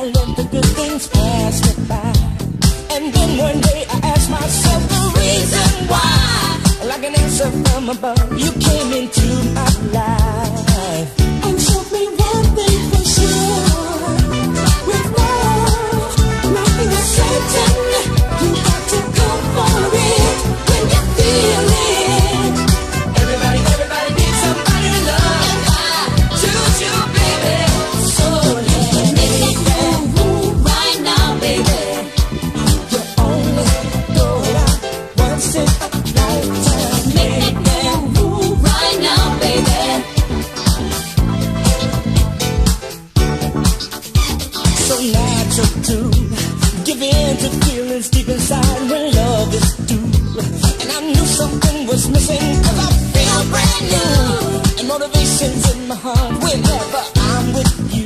I let the good things pass me by. And then one day I asked myself the reason why. Answer from above, you came into so do. Give in to feelings deep inside when love is due. And I knew something was missing cause I feel brand new. And motivation's in my heart whenever I'm with you.